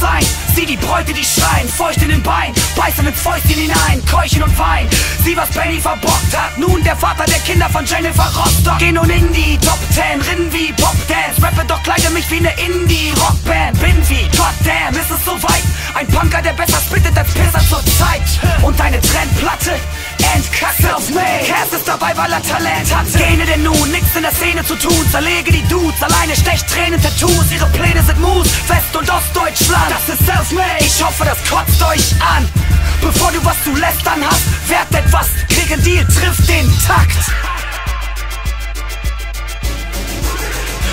sein. Sieh die Bräute, die schreien, feucht in den Bein, beißen ins Fäustchen hinein, keuchen und weinen. Sieh, was Benny verbockt hat. Nun der Vater der Kinder von Jennifer Rostock. Geh nun in die Top Ten, rinnen wie Pop Dance. Rappe doch, kleide mich wie ne Indie-Rockband. Weil er Talent hat. Gene denn nun, nix in der Szene zu tun. Zerlege die Dudes, alleine stech Tränen, Tattoos. Ihre Pläne sind Moves, West- und Ostdeutschland. Das ist self-made. Ich hoffe, das kotzt euch an. Bevor du was zu lästern hast, werd etwas, krieg ein Deal, trifft den Takt.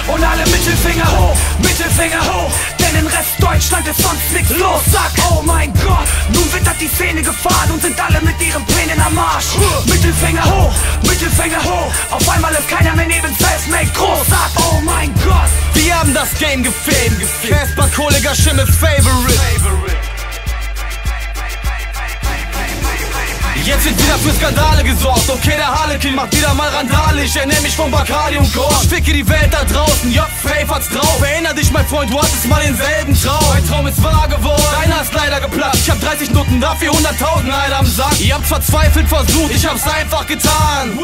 Und alle Mittelfinger hoch, Mittelfinger hoch In Rest Deutschland ist sonst nichts los. Sag, oh mein Gott, nun wittert die Szene gefahren Und sind alle mit ihren Plänen am Arsch. Mittelfinger hoch, Mittelfinger hoch Auf einmal ist keiner mehr neben Selfmade groß. Sag, oh mein Gott. Wir haben das Game gefilmt. Casper Kohliger Schimmel Favorite Jetzt wird wieder für Skandale gesorgt. Okay, der Harlequin macht wieder mal Randale. Ich ernähr mich von Bacardi und Korn. Ich ficke die Welt da draußen, J. Faith hat's drauf. Erinner dich, mein Freund, du hattest mal denselben Traum. Mein Traum ist wahr geworden, deiner ist leider geplatzt. Ich hab 30 Noten, dafür 100.000 Alter am Sack. Ihr habt verzweifelt versucht, ich hab's einfach getan.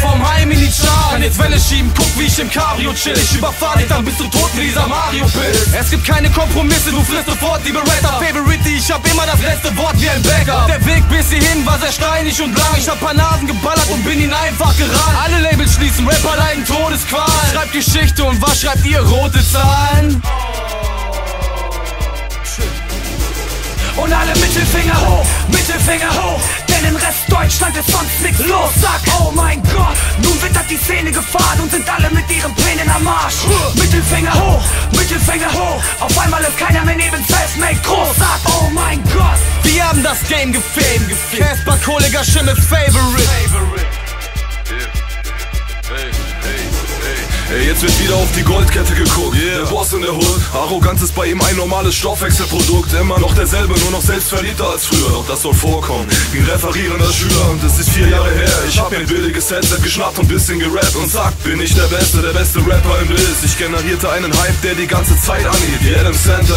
Vom Heim in die Kann jetzt Welle schieben, guck wie ich im Cabrio chill. Ich überfahr dich, dann bist du tot wie dieser Mario-Pilz Es gibt keine Kompromisse, du frisst sofort die Beretta. Favorite, ich hab immer das letzte Wort wie ein Bäcker Der Weg bis hierhin war sehr steinig und lang. Ich hab paar Nasen geballert und bin ihn einfach gerannt. Alle Labels schließen, Rapper leiden Todesqual Schreibt Geschichte und was schreibt ihr? Rote Zahlen? Und alle Mittelfinger hoch, Mittelfinger hoch. Denn in Rest Deutschland ist sonst nichts los. Sag, oh mein Gott, wittert die Szene gefahren Und sind alle mit ihren Plänen am Arsch. Mittelfinger hoch, Mittelfinger hoch. Auf einmal ist keiner mehr neben Selfmade groß Sag, oh mein Gott. Wir haben das Game gefilmt. Casper Kohliger Schimmel Favorite Ey, jetzt wird wieder auf die Goldkette geguckt. Yeah. Der Boss in der Hood. Arroganz ist bei ihm ein normales Stoffwechselprodukt. Immer noch derselbe, nur noch selbstverliebter als früher. Doch das soll vorkommen. Wie ein referierender Schüler. Und es ist vier Jahre her. Ich hab mir ein billiges Headset geschnappt und bisschen gerappt. Und sagt, bin ich der Beste, der beste Rapper im Bild. Ich generierte einen Hype, der die ganze Zeit anhielt. Wie Adam Center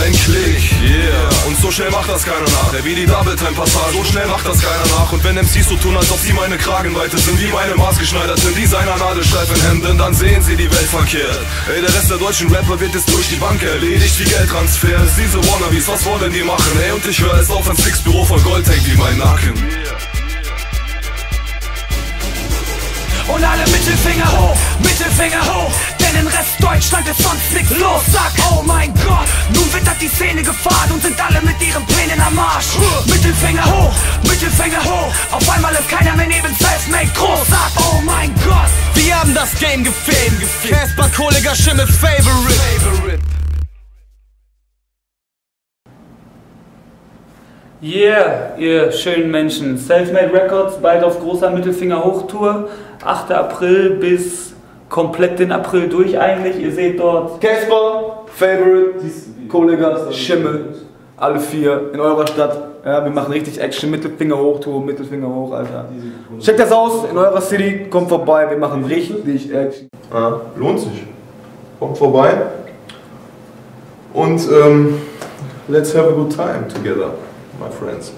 schnell macht das keiner nach. Der wie die Double Time Passage. So schnell macht das keiner nach. Und wenn MCs so tun, als ob sie meine Kragenweite sind, wie meine maßgeschneiderten Designer Nadelstreifen Hemden, dann sehen sie die Welt verkehrt. Ey, der Rest der deutschen Rapper wird jetzt durch die Bank erledigt wie Geldtransfer. Diese Wannabes, was wollen die machen? Ey, und ich höre es auf ans Fixbüro von Gold hängt wie mein Nacken. Und alle Mittelfinger hoch, Mittelfinger hoch Denn in Rest Deutschland ist sonst nichts los Sag, oh mein Gott, die Szene gefahren Und sind alle mit ihren Plänen am Arsch Mittelfinger hoch, Mittelfinger hoch Auf einmal ist keiner mehr neben Selfmade groß Sag, oh mein Gott Wir haben das Game gefilmt Casper Kohliger Schimmel Favorite Yeah, ihr schönen Menschen. Selfmade Records, bald auf großer Mittelfinger Hochtour. 8. April bis komplett den April durch eigentlich. Ihr seht dort. Casper, Favorite, Kollega, Schimmel, alle vier in eurer Stadt. Ja, wir machen richtig Action, Mittelfinger hoch, Tour, Mittelfinger hoch, Alter. Checkt das aus in eurer City, kommt vorbei, wir machen richtig Action. Ja, lohnt sich. Kommt vorbei. Und ähm, let's have a good time together, my friends.